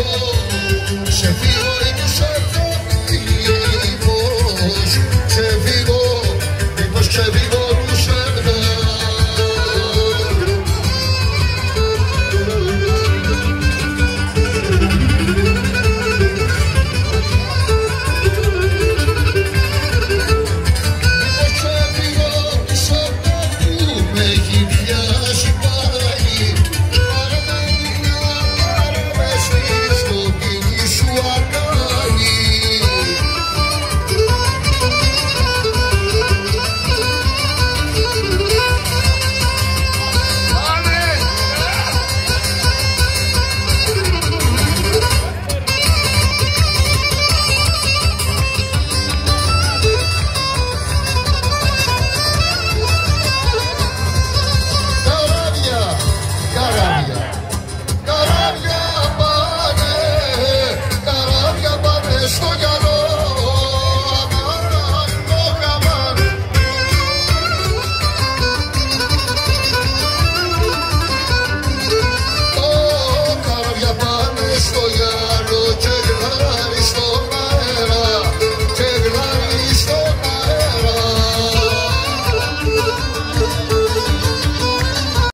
είμαι ζως είμαι ζως είμαι ζως